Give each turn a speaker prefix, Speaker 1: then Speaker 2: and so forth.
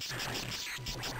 Speaker 1: Música